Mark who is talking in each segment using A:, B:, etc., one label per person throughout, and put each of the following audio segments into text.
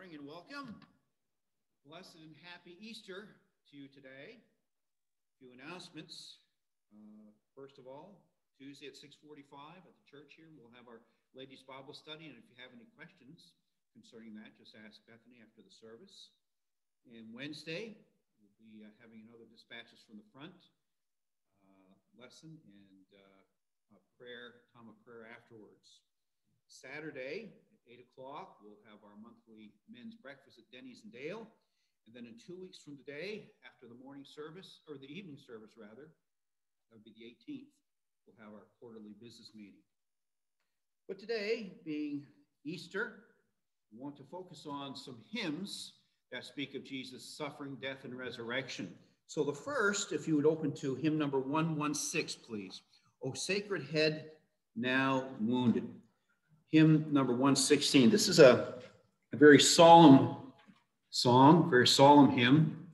A: morning and welcome. Blessed and happy Easter to you today. A few announcements. Uh, first of all, Tuesday at 6:45 at the church here, we'll have our ladies' Bible study, and if you have any questions concerning that, just ask Bethany after the service. And Wednesday, we'll be uh, having another dispatches from the front uh, lesson and uh, a prayer, time of prayer afterwards. Saturday, 8 o'clock, we'll have our monthly men's breakfast at Denny's and Dale. And then in two weeks from today, after the morning service, or the evening service rather, that would be the 18th, we'll have our quarterly business meeting. But today, being Easter, we want to focus on some hymns that speak of Jesus' suffering, death, and resurrection. So the first, if you would open to hymn number 116, please. O sacred head, now wounded hymn number 116. This is a, a very solemn song, very solemn hymn,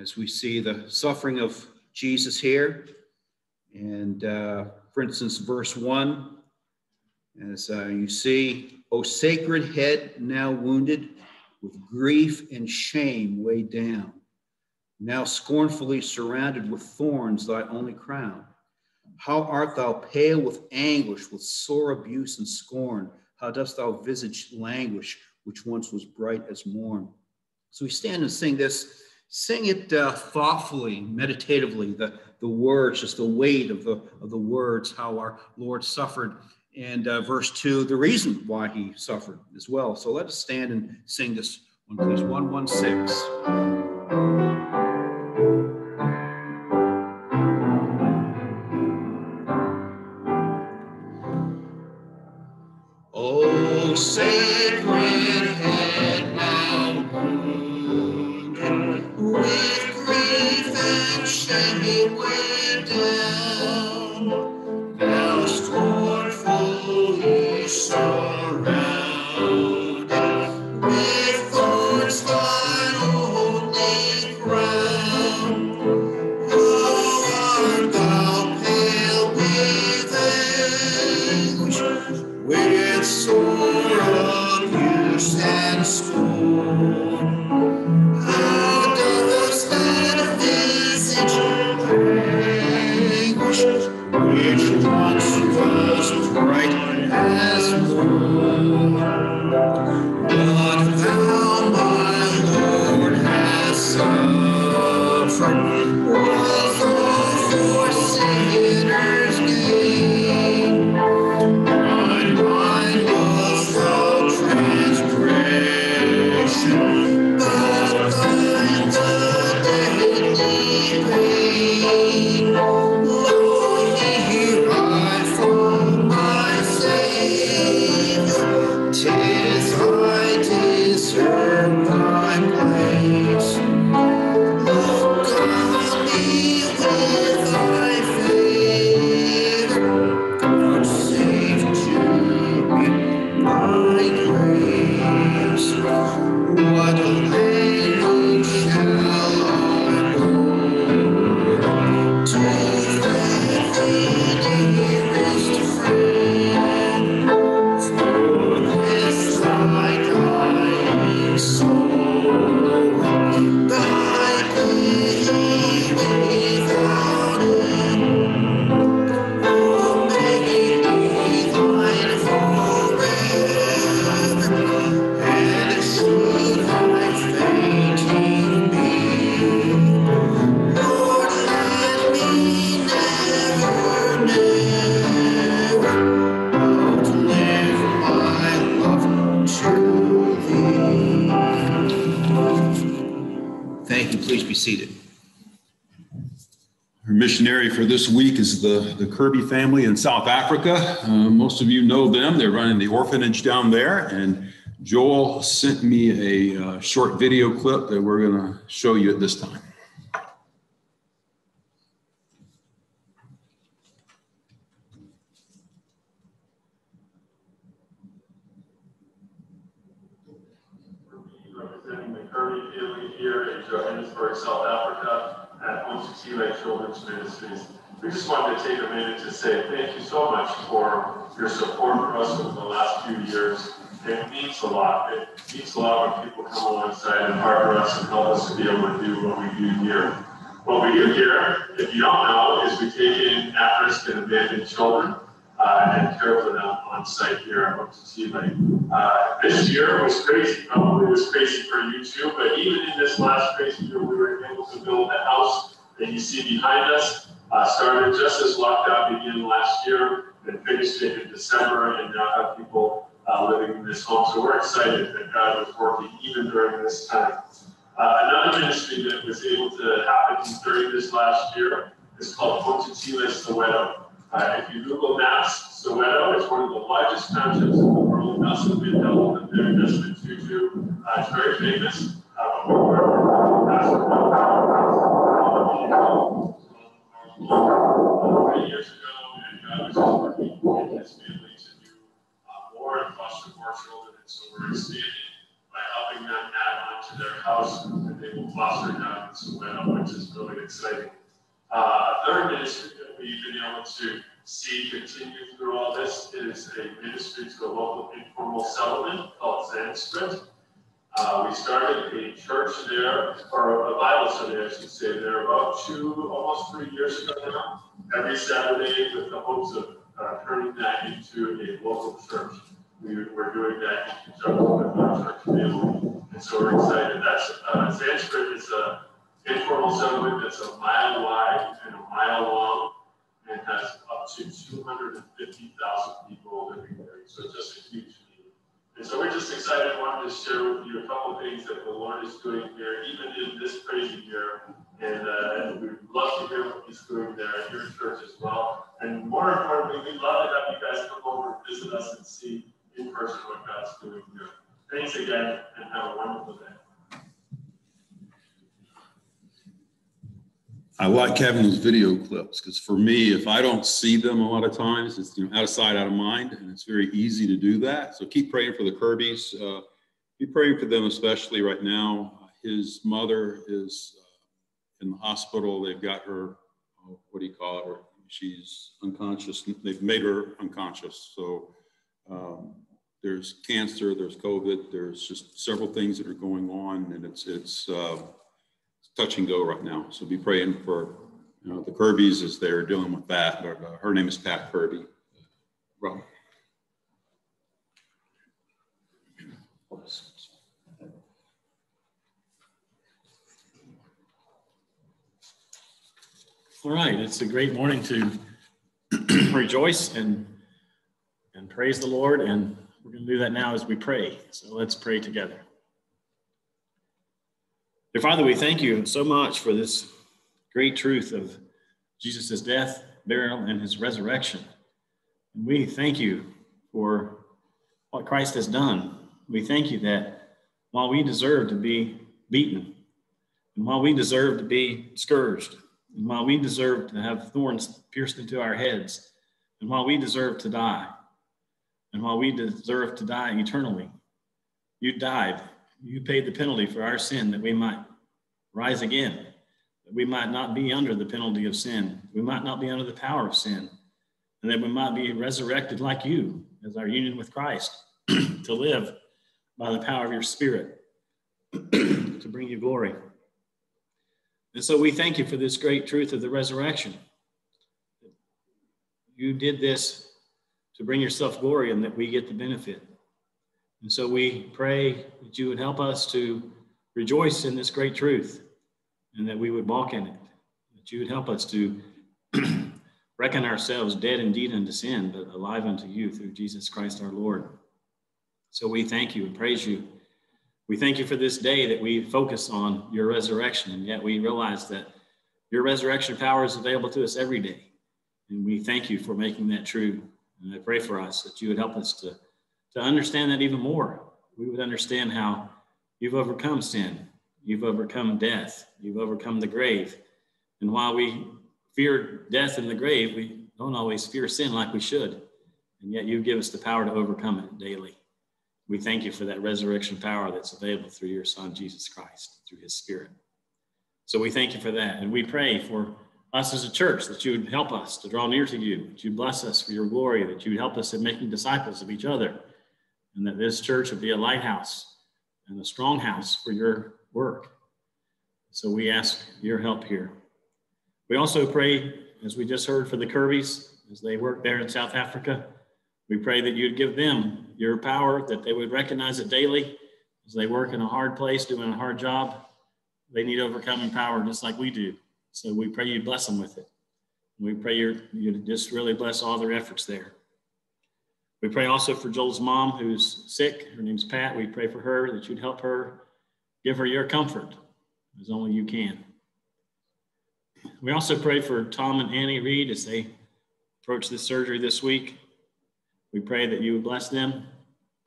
A: as we see the suffering of Jesus here. And uh, for instance, verse 1, as uh, you see, O sacred head now wounded, with grief and shame weighed down, now scornfully surrounded with thorns, thy only crown. How art thou pale with anguish, with sore abuse and scorn? How dost thou visage languish, which once was bright as morn? So we stand and sing this. Sing it uh, thoughtfully, meditatively, the, the words, just the weight of the, of the words, how our Lord suffered. And uh, verse 2, the reason why he suffered as well. So let us stand and sing this one, please. 116.
B: For this week is the, the Kirby family in South Africa. Uh, most of you know them. They're running the orphanage down there. And Joel sent me a uh, short video clip that we're going to show you at this time.
C: Johannesburg, South Africa at Home Children's Ministries. We just wanted to take a minute to say thank you so much for your support for us over the last few years. It means a lot. It means a lot when people come alongside and partner us and help us to be able to do what we do here. What we do here, if you don't know, is we take in at-risk and abandoned children uh, and care for them on site here at Wapiti uh, This year was crazy. Probably was crazy for you too, but even in this last crazy year, we were able to build a house that you see behind us. Uh, started just as lockdown began last year and finished it in December, and now have people uh, living in this home. So we're excited that God was working even during this time. Uh, another ministry that was able to happen during this last year is called Potentila Soweto. Uh, if you Google Maps, Soweto is one of the largest townships in the world. Nelson Mandela lived there, Desmond Tutu. Uh, it's very famous. We're years ago, and just working in his family to do uh, more foster more children. And so we're expanding by helping them add their and they will foster which is really exciting. Uh, third ministry that we've been able to see continue through all this is a ministry to a local informal settlement called Zandspruit. Uh, we started a church there, or a Bible study, I should say, there about two, almost three years ago now, every Saturday with the hopes of uh, turning that into a local church. We, are doing that in conjunction with our church family, and so we're excited. That's uh, Zandspruit is a informal settlement that's a mile wide and a mile long and has up to 250,000 people living there. So just a huge. And so we're just excited. wanted to share with you a couple of things that the Lord is doing here, even in this crazy year. And uh, we'd love to hear what He's doing there at your church as well. And more importantly, we'd love to have you guys come over and visit us and see in person what God's doing here. Thanks again, and have a wonderful day.
D: I like having those video clips because for me, if I don't see them a lot of times, it's you know out of sight, out of mind, and it's very easy to do that. So keep praying for the Kirbys. Uh, be praying for them, especially right now. His mother is uh, in the hospital. They've got her. Oh, what do you call it? She's unconscious. They've made her unconscious. So um, there's cancer. There's COVID. There's just several things that are going on, and it's it's. Uh, touch and go right now. So be praying for you know, the Kirbys as they're dealing with that. Uh, her name is Pat Kirby. Rob.
E: All right, it's a great morning to rejoice and and praise the Lord, and we're going to do that now as we pray. So let's pray together. Dear Father, we thank you so much for this great truth of Jesus' death, burial, and his resurrection. And we thank you for what Christ has done. We thank you that while we deserve to be beaten, and while we deserve to be scourged, and while we deserve to have thorns pierced into our heads, and while we deserve to die, and while we deserve to die eternally, you died you paid the penalty for our sin that we might rise again, that we might not be under the penalty of sin, we might not be under the power of sin, and that we might be resurrected like you as our union with Christ to live by the power of your Spirit to bring you glory. And so we thank you for this great truth of the resurrection. You did this to bring yourself glory and that we get the benefit. And so we pray that you would help us to rejoice in this great truth and that we would walk in it, that you would help us to reckon ourselves dead indeed unto sin, but alive unto you through Jesus Christ our Lord. So we thank you and praise you. We thank you for this day that we focus on your resurrection, and yet we realize that your resurrection power is available to us every day. And we thank you for making that true. And I pray for us that you would help us to to understand that even more, we would understand how you've overcome sin, you've overcome death, you've overcome the grave. And while we fear death in the grave, we don't always fear sin like we should. And yet you give us the power to overcome it daily. We thank you for that resurrection power that's available through your Son, Jesus Christ, through his Spirit. So we thank you for that. And we pray for us as a church, that you would help us to draw near to you, that you bless us for your glory, that you would help us in making disciples of each other, and that this church would be a lighthouse and a strong house for your work. So we ask your help here. We also pray, as we just heard, for the Kirbys as they work there in South Africa. We pray that you'd give them your power, that they would recognize it daily as they work in a hard place, doing a hard job. They need overcoming power just like we do. So we pray you bless them with it. We pray you you just really bless all their efforts there. We pray also for Joel's mom who's sick. Her name's Pat. We pray for her that you'd help her, give her your comfort as only you can. We also pray for Tom and Annie Reed as they approach this surgery this week. We pray that you would bless them,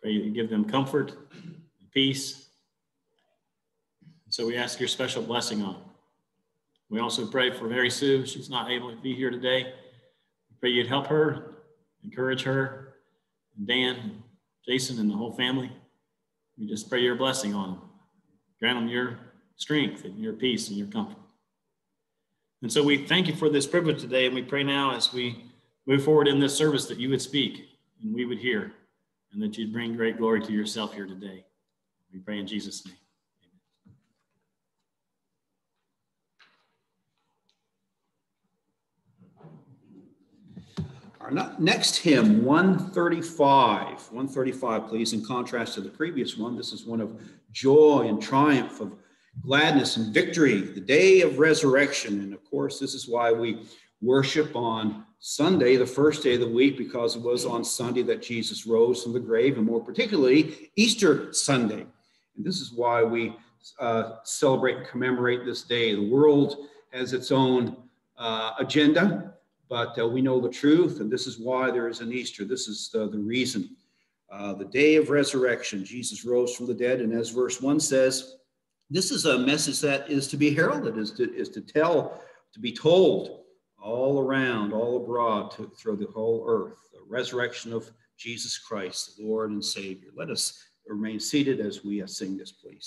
E: pray that you give them comfort and peace. So we ask your special blessing on them. We also pray for Mary Sue. She's not able to be here today. We pray you'd help her, encourage her, and Dan, Jason, and the whole family. We just pray your blessing on them. Grant them your strength and your peace and your comfort. And so we thank you for this privilege today, and we pray now as we move forward in this service that you would speak and we would hear, and that you'd bring great glory to yourself here today. We pray in Jesus' name.
B: Our next hymn, 135, 135, please, in contrast to the previous one, this is one of joy and triumph, of gladness and victory, the day of resurrection. And of course, this is why we worship on Sunday, the first day of the week, because it was on Sunday that Jesus rose from the grave, and more particularly, Easter Sunday. And this is why we uh, celebrate and commemorate this day. The world has its own uh, agenda, but uh, we know the truth, and this is why there is an Easter. This is the, the reason. Uh, the day of resurrection, Jesus rose from the dead, and as verse 1 says, this is a message that is to be heralded, is to, is to tell, to be told all around, all abroad, to, through the whole earth. The resurrection of Jesus Christ, the Lord and Savior. Let us remain seated as we uh, sing this, please.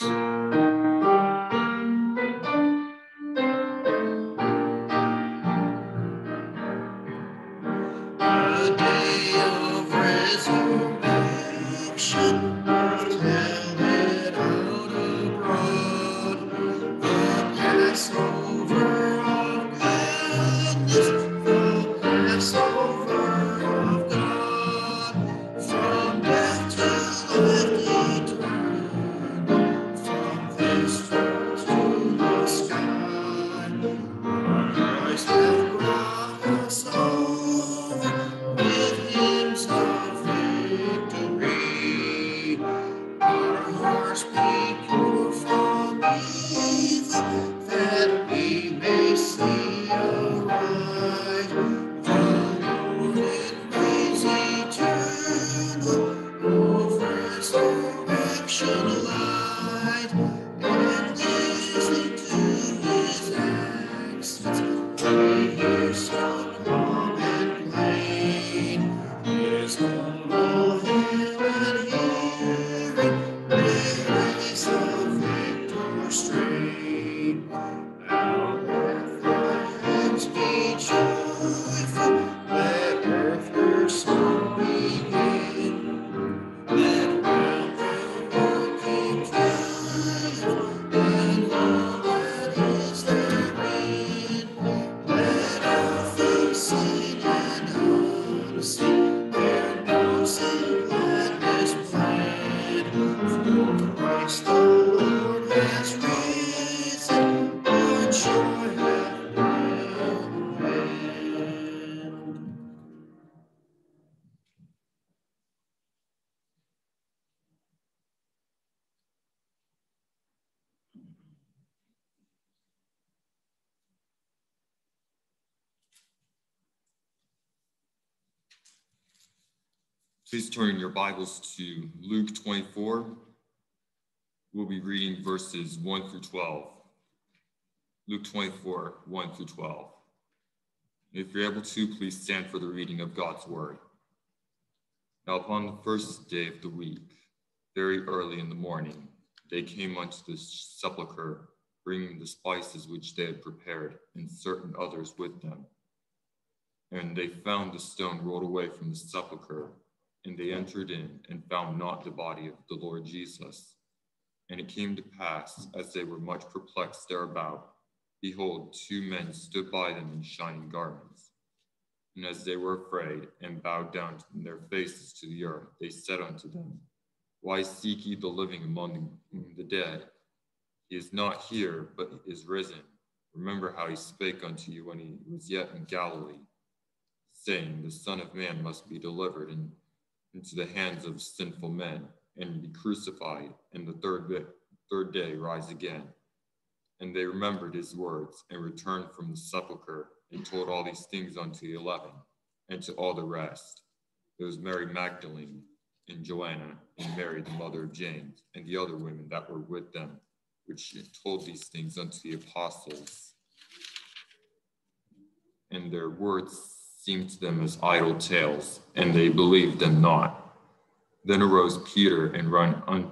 F: Please turn your Bibles to Luke 24. We'll be reading verses 1 through 12. Luke 24, 1 through 12. If you're able to, please stand for the reading of God's word. Now, upon the first day of the week, very early in the morning, they came unto the sepulchre bringing the spices which they had prepared, and certain others with them. And they found the stone rolled away from the sepulchre, and they entered in and found not the body of the Lord Jesus. And it came to pass, as they were much perplexed thereabout, behold, two men stood by them in shining garments. And as they were afraid and bowed down their faces to the earth, they said unto them, Why seek ye the living among the dead? He is not here, but is risen. Remember how he spake unto you when he was yet in Galilee, saying, The Son of Man must be delivered in, into the hands of sinful men, and be crucified, and the third, third day rise again. And they remembered his words, and returned from the sepulchre, and told all these things unto the eleven, and to all the rest. There was Mary Magdalene, and Joanna, and Mary, the mother of James, and the other women that were with them, which told these things unto the apostles. And their words seemed to them as idle tales, and they believed them not. Then arose Peter and ran unto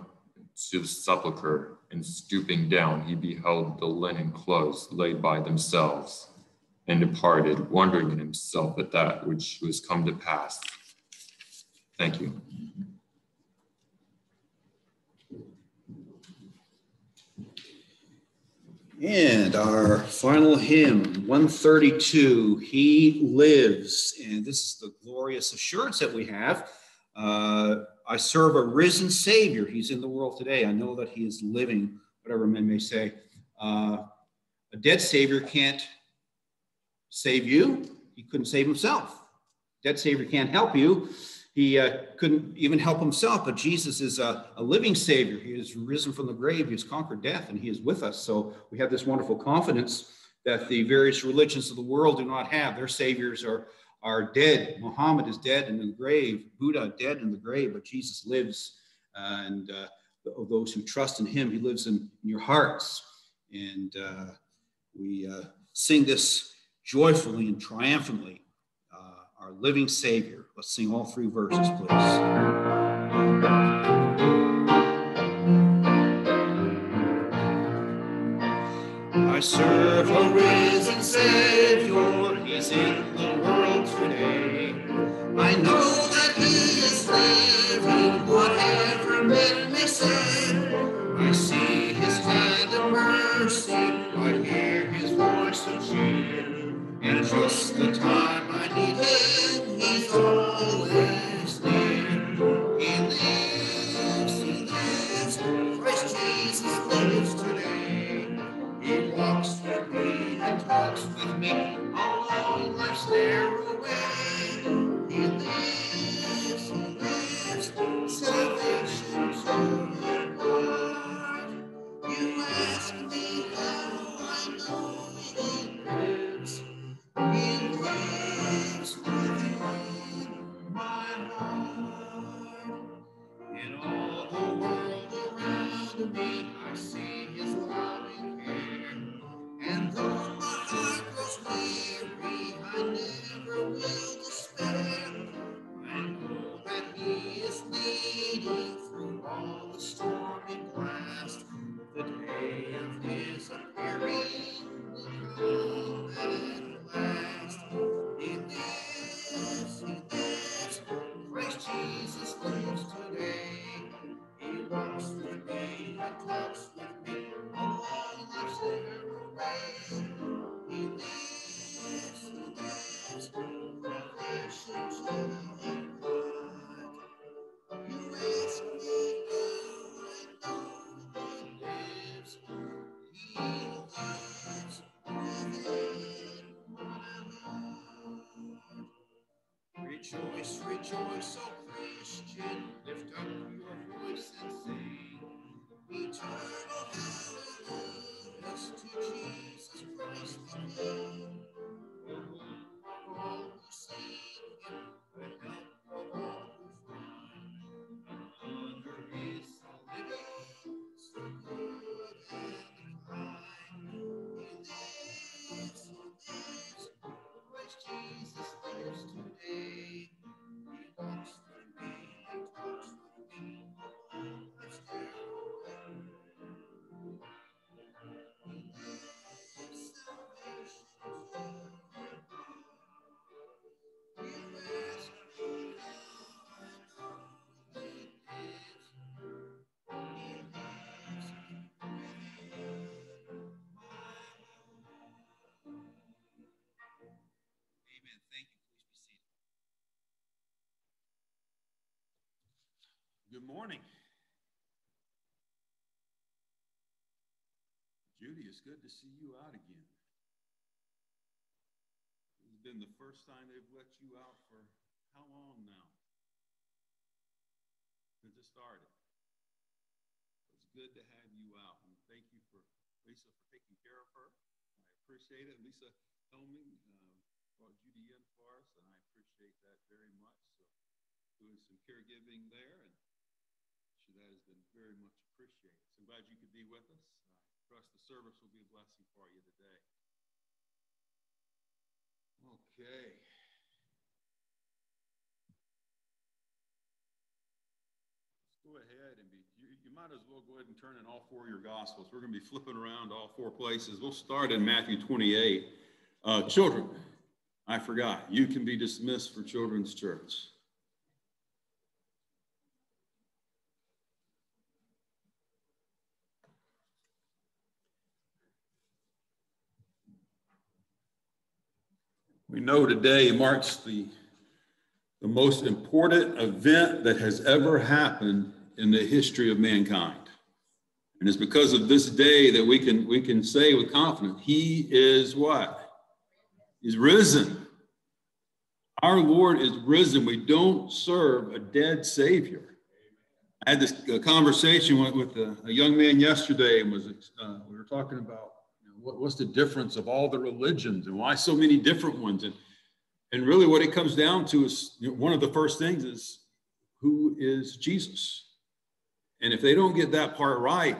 F: the sepulchre, and stooping down, he beheld the linen clothes laid by themselves, and departed, wondering in himself at that which was come to pass. Thank you.
B: And our final hymn, 132, He Lives. And this is the glorious assurance that we have. Uh, I serve a risen Savior. He's in the world today. I know that He is living, whatever men may say. Uh, a dead Savior can't save you, He couldn't save Himself. Dead Savior can't help you. He uh, couldn't even help himself, but Jesus is a, a, living Savior. He is risen from the grave. He has conquered death, and He is with us. So we have this wonderful confidence that the various religions of the world do not have. Their saviors are, are dead. Muhammad is dead in the grave. Buddha dead in the grave, but Jesus lives. Uh, and uh, those who trust in Him, He lives in, in your hearts. And uh, we uh, sing this joyfully and triumphantly. Uh, our living Savior. Let's sing all three verses, please. I serve a risen Savior, He's in the world today. I know that He is living, whatever men may say. I see His hand of mercy, I hear His voice of cheer, and just the time see His loving care. And though Good
D: morning. Judy, it's good to see you out again. It's been the first time they've let you out for how long now? Since it started. It's good to have you out, and thank you for Lisa for taking care of her. I appreciate it. Lisa Helming uh, brought Judy in for us, and I appreciate that very much. So doing some caregiving there, and sure that has been very much appreciated. So I'm glad you could be with us. I trust the service will be a blessing for you today. Okay. Let's go ahead and be, you, you might as well go ahead and turn in all four of your gospels. We're going to be flipping around all four places. We'll start in Matthew 28. Uh, children, I forgot, you can be dismissed for children's church. We know today marks the, the most important event that has ever happened in the history of mankind. And it's because of this day that we can, we can say with confidence, He is what? He's risen. Our Lord is risen. We don't serve a dead Savior. I had this conversation with, with a, a, young man yesterday, and was uh, we were talking about what, what's the difference of all the religions and why so many different ones? And, and really what it comes down to is you know, one of the first things is who is Jesus? And if they don't get that part right,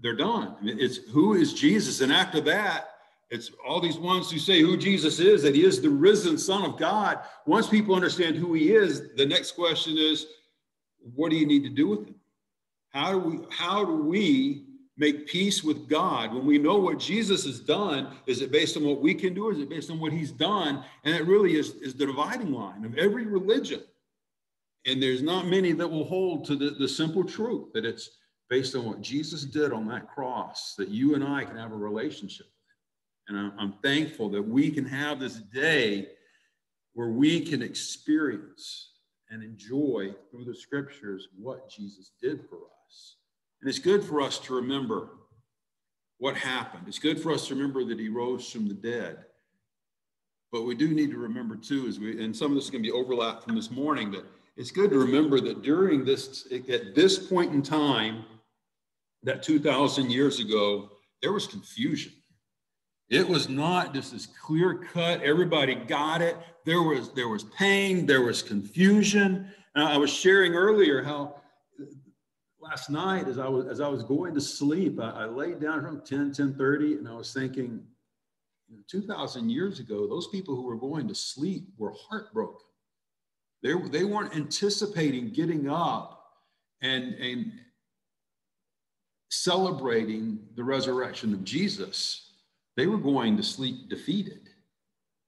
D: they're done. It's who is Jesus? And after that, it's all these ones who say who Jesus is, that he is the risen Son of God. Once people understand who he is, the next question is, what do you need to do with him? How do we how do we make peace with God when we know what Jesus has done? Is it based on what we can do? Or is it based on what he's done? And it really is, is the dividing line of every religion. And there's not many that will hold to the, the simple truth that it's based on what Jesus did on that cross, that you and I can have a relationship. And I'm, I'm thankful that we can have this day where we can experience and enjoy through the scriptures what Jesus did for us. And it's good for us to remember what happened. It's good for us to remember that he rose from the dead. But we do need to remember too, as we and some of this is going to be overlap from this morning, that it's good to remember that during this, at this point in time, that 2,000 years ago, there was confusion. It was not just as clear cut. Everybody got it. There was there was pain. There was confusion. And I was sharing earlier how last night as I was as I was going to sleep, I, I laid down from 10, 10 30, and I was thinking, you know, 2,000 years ago, those people who were going to sleep were heartbroken. They, they weren't anticipating getting up and, and celebrating the resurrection of Jesus. They were going to sleep defeated.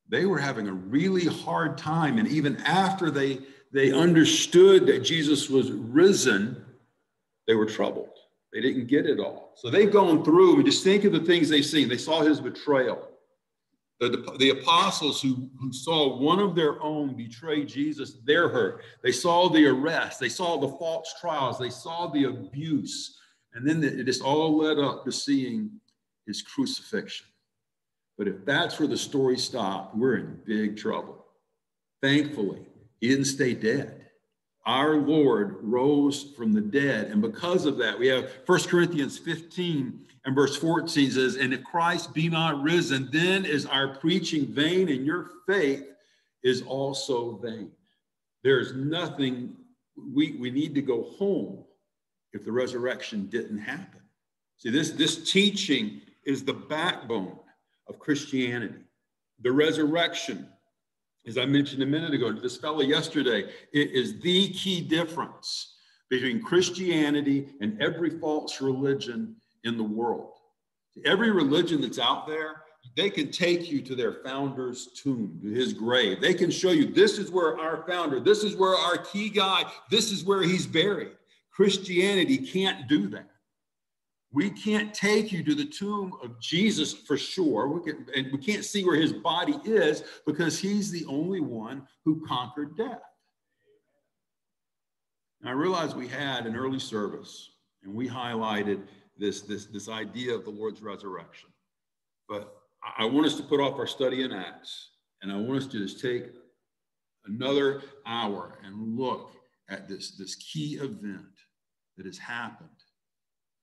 D: They were having a really hard time. And even after they, they understood that Jesus was risen, they were troubled. They didn't get it all. So they've gone through, and just think of the things they've seen. They saw his betrayal. The, the apostles who, who saw one of their own betray Jesus, they're hurt. They saw the arrest, they saw the false trials, they saw the abuse. And then it just all led up to seeing his crucifixion. But if that's where the story stopped, we're in big trouble. Thankfully, he didn't stay dead our Lord rose from the dead. And because of that, we have 1 Corinthians 15 and verse 14 says, And if Christ be not risen, then is our preaching vain, and your faith is also vain. There's nothing, we, we need to go home if the resurrection didn't happen. See, this, this teaching is the backbone of Christianity. The resurrection as I mentioned a minute ago to this fellow yesterday, it is the key difference between Christianity and every false religion in the world. Every religion that's out there, they can take you to their founder's tomb, to his grave. They can show you this is where our founder, this is where our key guy, this is where he's buried. Christianity can't do that. We can't take you to the tomb of Jesus for sure. We can, and we can't see where his body is because he's the only one who conquered death. I realized we had an early service and we highlighted this, this, this idea of the Lord's resurrection. But I, I want us to put off our study in Acts and I want us to just take another hour and look at this, this key event that has happened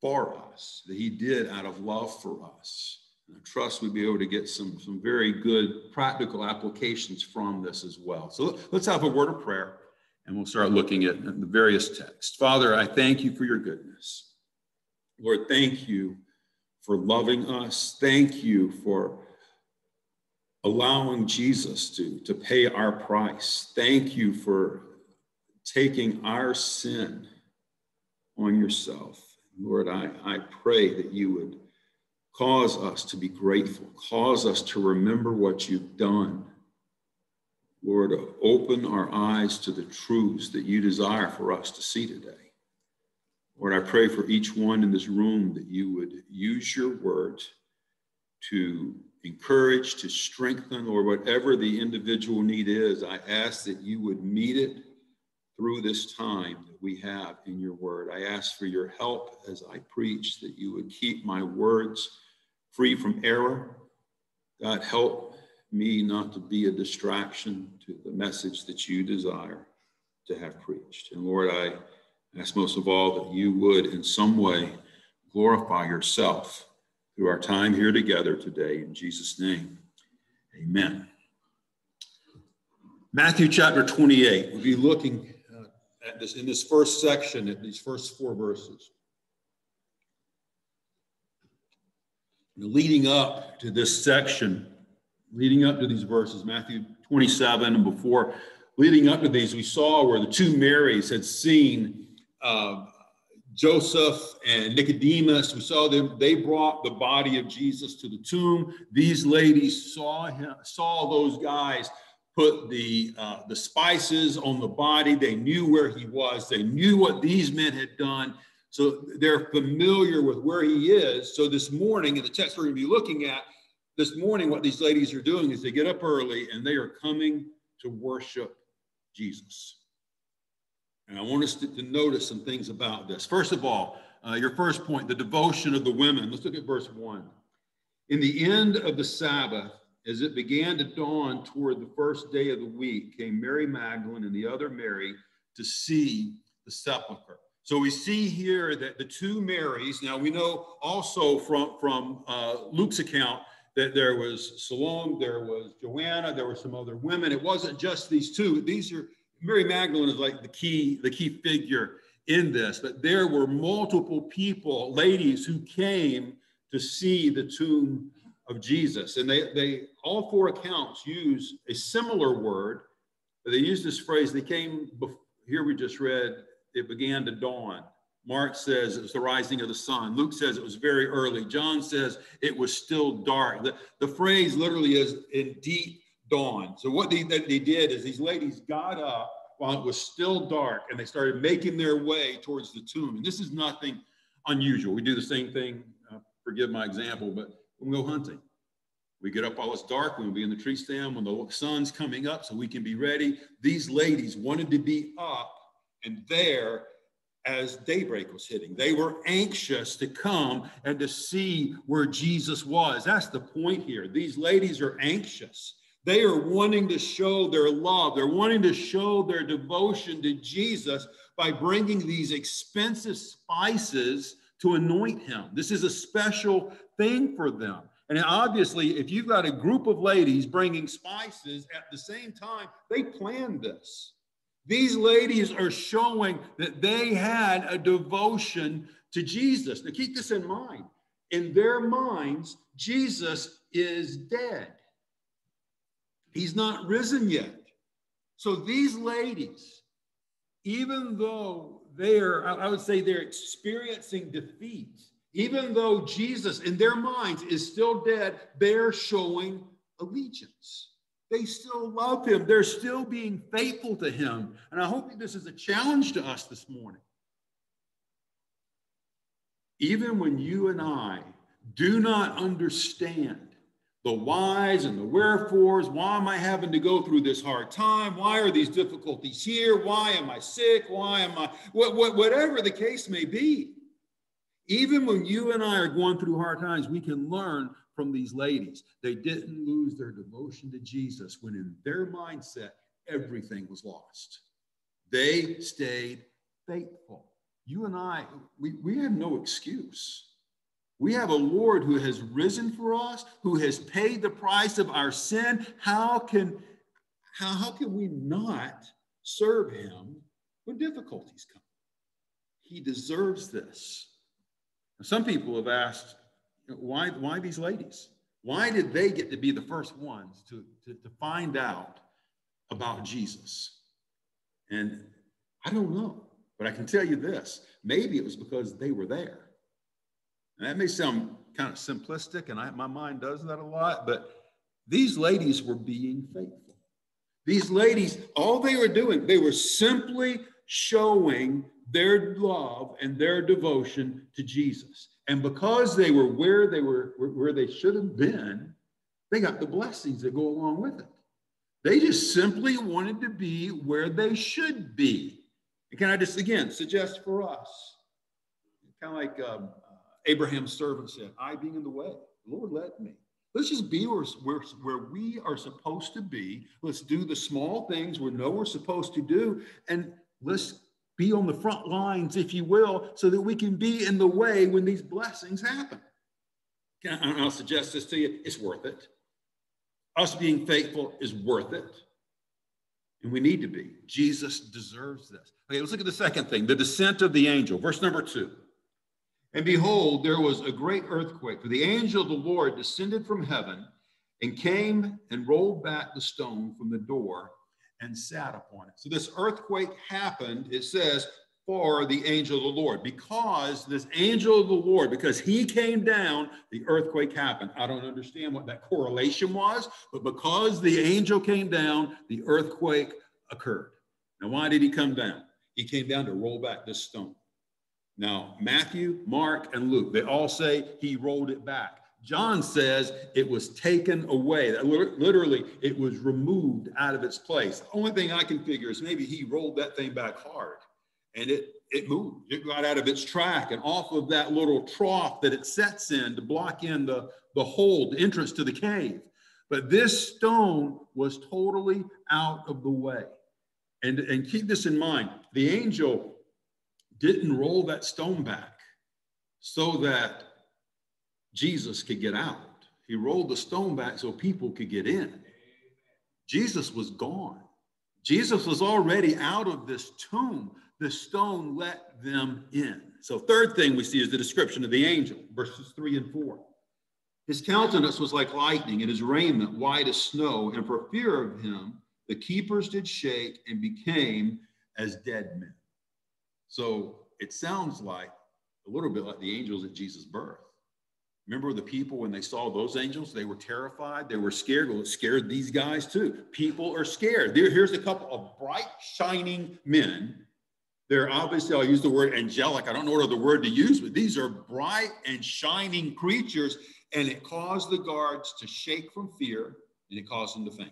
D: for us, that he did out of love for us. And I trust we'll be able to get some, some very good practical applications from this as well. So let's have a word of prayer and we'll start looking at the various texts. Father, I thank you for your goodness. Lord, thank you for loving us. Thank you for allowing Jesus to, to pay our price. Thank you for taking our sin on yourself. Lord, I, I pray that you would cause us to be grateful, cause us to remember what you've done. Lord, open our eyes to the truths that you desire for us to see today. Lord, I pray for each one in this room that you would use your word to encourage, to strengthen, or whatever the individual need is. I ask that you would meet it through this time we have in your word. I ask for your help as I preach, that you would keep my words free from error. God, help me not to be a distraction to the message that you desire to have preached. And Lord, I ask most of all that you would in some way glorify yourself through our time here together today. In Jesus' name, amen. Matthew chapter 28, we'll be looking at this in this first section, at these first four verses. Leading up to this section, leading up to these verses, Matthew 27, and before leading up to these, we saw where the two Marys had seen uh, Joseph and Nicodemus. We saw them, they brought the body of Jesus to the tomb. These ladies saw him, saw those guys put the, uh, the spices on the body. They knew where he was. They knew what these men had done. So they're familiar with where he is. So this morning, in the text we're going to be looking at, this morning, what these ladies are doing is they get up early and they are coming to worship Jesus. And I want us to, to notice some things about this. First of all, uh, your first point, the devotion of the women. Let's look at verse one. In the end of the Sabbath, as it began to dawn toward the first day of the week, came Mary Magdalene and the other Mary to see the sepulchre. So we see here that the two Marys, now we know also from, from uh, Luke's account that there was Salome, there was Joanna, there were some other women. It wasn't just these two. These are, Mary Magdalene is like the key, the key figure in this, but there were multiple people, ladies who came to see the tomb of Jesus. And they, they all four accounts use a similar word, they use this phrase, they came, before, here we just read, it began to dawn. Mark says it was the rising of the sun. Luke says it was very early. John says it was still dark. The, the phrase literally is in deep dawn. So what they, they did is these ladies got up while it was still dark and they started making their way towards the tomb. And this is nothing unusual. We do the same thing, uh, forgive my example, but go hunting. We get up while it's dark, we'll be in the tree stand when the sun's coming up so we can be ready. These ladies wanted to be up and there as daybreak was hitting. They were anxious to come and to see where Jesus was. That's the point here. These ladies are anxious. They are wanting to show their love. They're wanting to show their devotion to Jesus by bringing these expensive spices to anoint him. This is a special thing for them. And obviously, if you've got a group of ladies bringing spices at the same time, they planned this. These ladies are showing that they had a devotion to Jesus. Now, keep this in mind. In their minds, Jesus is dead, he's not risen yet. So, these ladies, even though they're, I would say they're experiencing defeat. Even though Jesus, in their minds, is still dead, they're showing allegiance. They still love him. They're still being faithful to him. And I hope this is a challenge to us this morning. Even when you and I do not understand the whys and the wherefores. Why am I having to go through this hard time? Why are these difficulties here? Why am I sick? Why am I, what, what, whatever the case may be. Even when you and I are going through hard times, we can learn from these ladies. They didn't lose their devotion to Jesus when, in their mindset, everything was lost. They stayed faithful. You and I, we, we have no excuse. We have a Lord who has risen for us, who has paid the price of our sin. How can, how, how can we not serve him when difficulties come? He deserves this. Some people have asked, why, why these ladies? Why did they get to be the first ones to, to, to find out about Jesus? And I don't know, but I can tell you this maybe it was because they were there. And that may sound kind of simplistic, and I, my mind does that a lot, but these ladies were being faithful. These ladies, all they were doing, they were simply showing their love and their devotion to Jesus. And because they were where they were, where they should have been, they got the blessings that go along with it. They just simply wanted to be where they should be. And can I just again suggest for us, kind of like um, Abraham's servant said, I being in the way, Lord, let me. Let's just be where, where, where we are supposed to be. Let's do the small things we know we're supposed to do. And let's be on the front lines, if you will, so that we can be in the way when these blessings happen. I'll suggest this to you it's worth it. Us being faithful is worth it. And we need to be. Jesus deserves this. Okay, let's look at the second thing the descent of the angel. Verse number two. And behold, there was a great earthquake, for the angel of the Lord descended from heaven and came and rolled back the stone from the door and sat upon it. So this earthquake happened, it says, for the angel of the Lord. Because this angel of the Lord, because he came down, the earthquake happened. I don't understand what that correlation was, but because the angel came down, the earthquake occurred. Now, why did he come down? He came down to roll back this stone. Now, Matthew, Mark, and Luke, they all say he rolled it back. John says it was taken away. Literally, it was removed out of its place. The only thing I can figure is maybe he rolled that thing back hard and it, it moved. It got out of its track and off of that little trough that it sets in to block in the, the hole, the entrance to the cave. But this stone was totally out of the way. And, and keep this in mind the angel didn't roll that stone back so that Jesus could get out. He rolled the stone back so people could get in. Jesus was gone. Jesus was already out of this tomb. The stone let them in. So, third thing we see is the description of the angel, verses three and four. His countenance was like lightning, and his raiment white as snow. And for fear of him, the keepers did shake and became as dead men. So it sounds like a little bit like the angels at Jesus' birth. Remember the people when they saw those angels, they were terrified, they were scared. Well, it scared these guys too. People are scared. There, here's a couple of bright, shining men. They're obviously, I'll use the word angelic. I don't know what other word to use, but these are bright and shining creatures, and it caused the guards to shake from fear and it caused them to faint.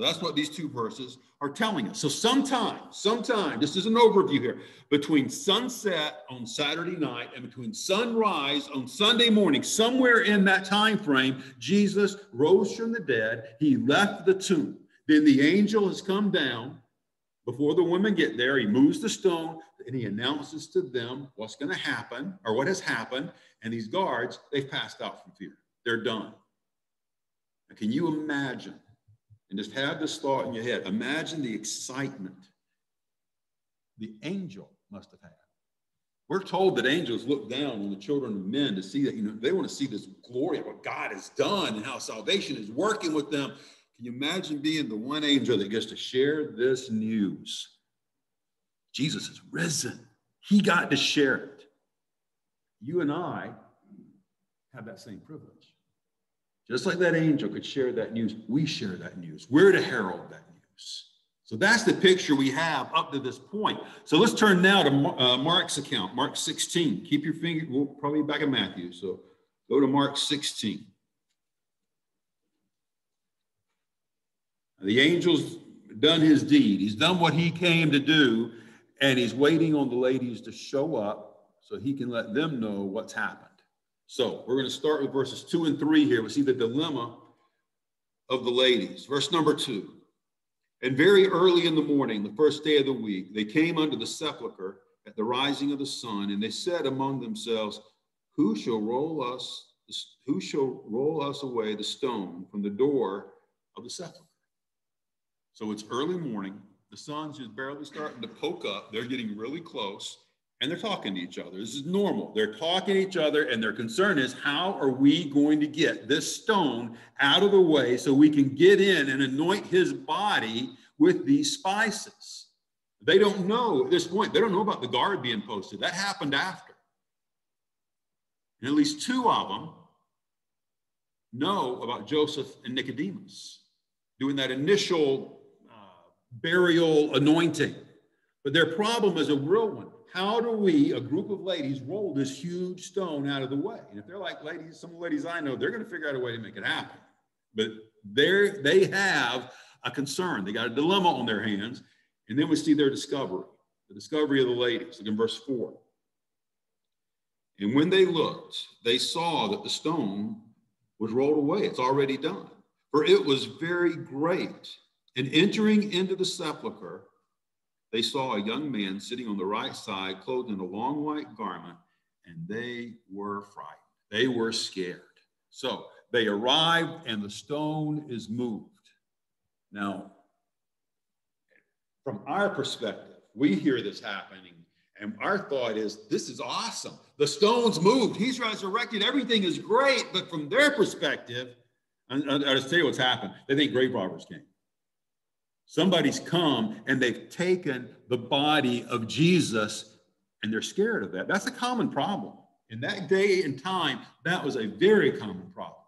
D: So that's what these two verses are telling us. So sometime, sometime, this is an overview here, between sunset on Saturday night and between sunrise on Sunday morning, somewhere in that time frame, Jesus rose from the dead. He left the tomb. Then the angel has come down. Before the women get there, he moves the stone and he announces to them what's going to happen or what has happened. And these guards, they've passed out from fear. They're done. Now, can you imagine and just have this thought in your head. Imagine the excitement the angel must have had. We're told that angels look down on the children of men to see that, you know, they want to see this glory of what God has done and how salvation is working with them. Can you imagine being the one angel that gets to share this news? Jesus is risen. He got to share it. You and I have that same privilege. Just like that angel could share that news, we share that news. We're to herald that news. So that's the picture we have up to this point. So let's turn now to uh, Mark's account, Mark 16. Keep your finger, we'll probably be back in Matthew. So go to Mark 16. The angel's done his deed. He's done what he came to do, and he's waiting on the ladies to show up so he can let them know what's happened. So we're going to start with verses two and three here. We see the dilemma of the ladies. Verse number two. And very early in the morning, the first day of the week, they came unto the sepulchre at the rising of the sun, and they said among themselves, Who shall roll us, who shall roll us away the stone from the door of the sepulchre? So it's early morning. The sun's just barely starting to poke up. They're getting really close and they're talking to each other. This is normal. They're talking to each other, and their concern is how are we going to get this stone out of the way so we can get in and anoint his body with these spices? They don't know at this point, they don't know about the guard being posted. That happened after. And at least two of them know about Joseph and Nicodemus doing that initial uh, burial anointing. But their problem is a real one how do we, a group of ladies, roll this huge stone out of the way? And if they're like ladies, some ladies I know, they're going to figure out a way to make it happen. But they're, they have a concern. They got a dilemma on their hands. And then we see their discovery, the discovery of the ladies. Look in verse 4. And when they looked, they saw that the stone was rolled away. It's already done. For it was very great. And entering into the sepulchre, they saw a young man sitting on the right side, clothed in a long white garment, and they were frightened. They were scared. So they arrived, and the stone is moved. Now, from our perspective, we hear this happening, and our thought is, this is awesome. The stone's moved. He's resurrected. Everything is great. But from their perspective, I'll just tell you what's happened. They think grave robbers came. Somebody's come and they've taken the body of Jesus and they're scared of that. That's a common problem. In that day and time, that was a very common problem.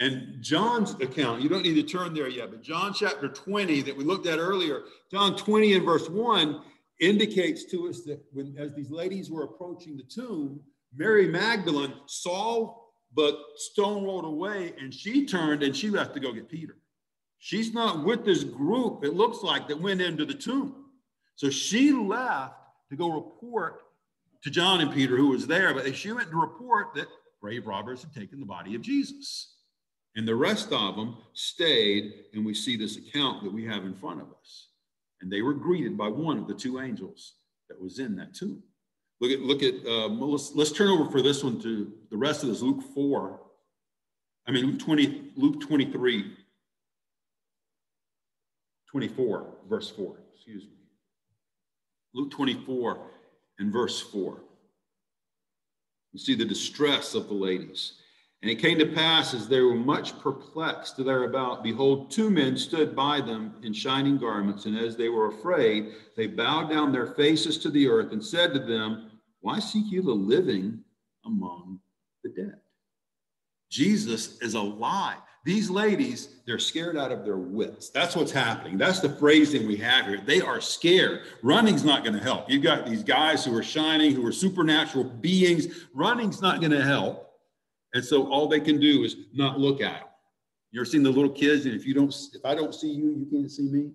D: And John's account, you don't need to turn there yet, but John chapter 20 that we looked at earlier, John 20 and verse 1 indicates to us that when as these ladies were approaching the tomb, Mary Magdalene saw the stone rolled away and she turned and she left to go get Peter. She's not with this group, it looks like, that went into the tomb. So she left to go report to John and Peter, who was there, but she went to report that grave robbers had taken the body of Jesus. And the rest of them stayed, and we see this account that we have in front of us. And they were greeted by one of the two angels that was in that tomb. Look at, look at, uh, let's, let's turn over for this one to the rest of this, Luke 4. I mean, Luke 20, Luke 23. 24, verse 4. Excuse me. Luke 24 and verse 4. You see the distress of the ladies. And it came to pass as they were much perplexed thereabout, behold, two men stood by them in shining garments. And as they were afraid, they bowed down their faces to the earth and said to them, Why seek you the living among the dead? Jesus is alive. These ladies, they're scared out of their wits. That's what's happening. That's the phrasing we have here. They are scared. Running's not going to help. You've got these guys who are shining, who are supernatural beings. Running's not going to help. And so all they can do is not look at them. You ever seen the little kids? And if you don't, if I don't see you, you can't see me.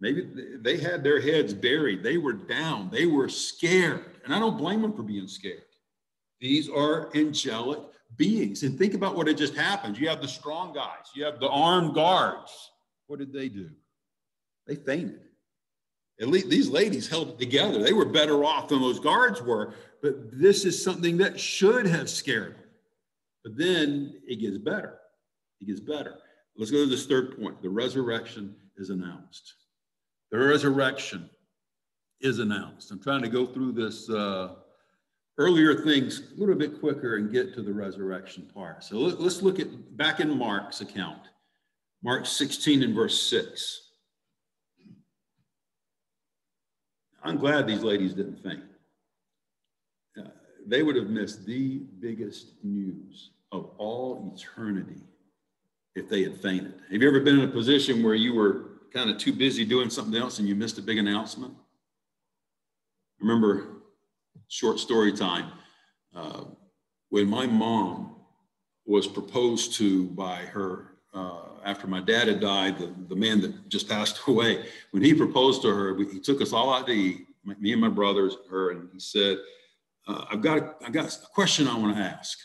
D: Maybe they had their heads buried. They were down. They were scared. And I don't blame them for being scared. These are angelic beings. And think about what had just happened. You have the strong guys, you have the armed guards. What did they do? They fainted. At least these ladies held it together. They were better off than those guards were. But this is something that should have scared them. But then it gets better. It gets better. Let's go to this third point. The resurrection is announced. The resurrection is announced. I'm trying to go through this uh, earlier things a little bit quicker and get to the resurrection part. So let, us look at back in Mark's account, Mark 16 and verse 6. I'm glad these ladies didn't faint. Uh, they would have missed the biggest news of all eternity if they had fainted. Have you ever been in a position where you were kind of too busy doing something else and you missed a big announcement? Remember short story time. Uh, when my mom was proposed to by her uh, after my dad had died, the, the man that just passed away, when he proposed to her, we, he took us all out to eat, me and my brothers, her, and he said, uh, I've got, a- I've got a question I want to ask.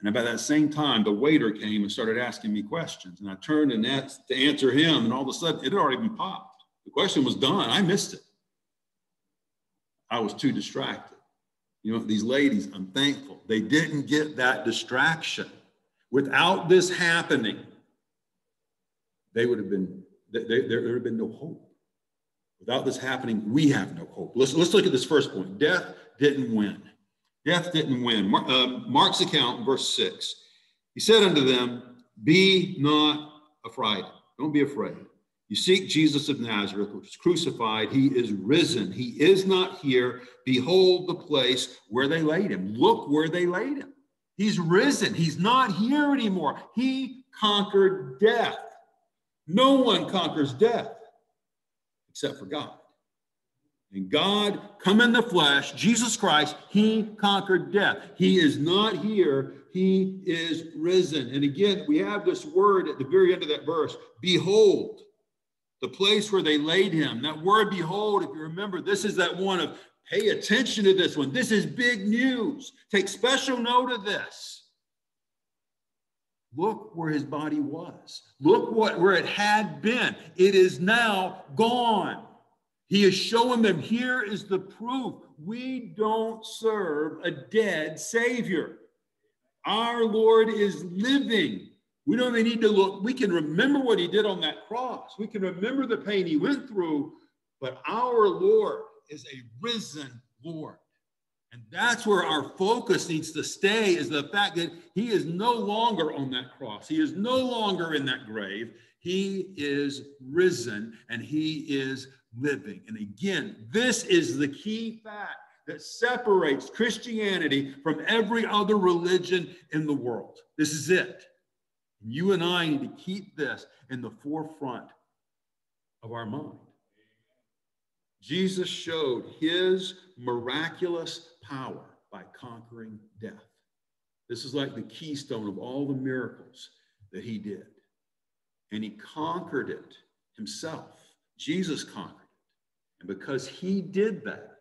D: And about that same time, the waiter came and started asking me questions. And I turned and asked to answer him, and all of a sudden, it had already been popped. The question was done. I missed it. I was too distracted. You know, these ladies, I'm thankful. They didn't get that distraction. Without this happening, they would have been, there, there, would have been no hope. Without this happening, we have no hope. Let's, let's look at this first point. Death didn't win. Death didn't win. Mar- uh, Mark's account, verse 6. He said unto them, Be not afraid. Don't be afraid. You seek Jesus of Nazareth, which was crucified. He is risen. He is not here. Behold the place where they laid him. Look where they laid him. He's risen. He's not here anymore. He conquered death. No one conquers death except for God. And God come in the flesh, Jesus Christ, he conquered death. He is not here, he is risen. And again, we have this word at the very end of that verse behold, the place where they laid him. That word behold, if you remember, this is that one of pay attention to this one. This is big news. Take special note of this. Look where his body was. Look what where it had been. It is now gone. He is showing them here is the proof. We don't serve a dead Savior. Our Lord is living. We don't even need to look. We can remember what he did on that cross. We can remember the pain he went through, but our Lord is a risen Lord. And that's where our focus needs to stay is the fact that he is no longer on that cross. He is no longer in that grave. He is risen and he is living. And again, this is the key fact that separates Christianity from every other religion in the world. This is it. You and I need to keep this in the forefront of our mind. Jesus showed his miraculous power by conquering death. This is like the keystone of all the miracles that he did. And he conquered it himself. Jesus conquered it. And because he did that,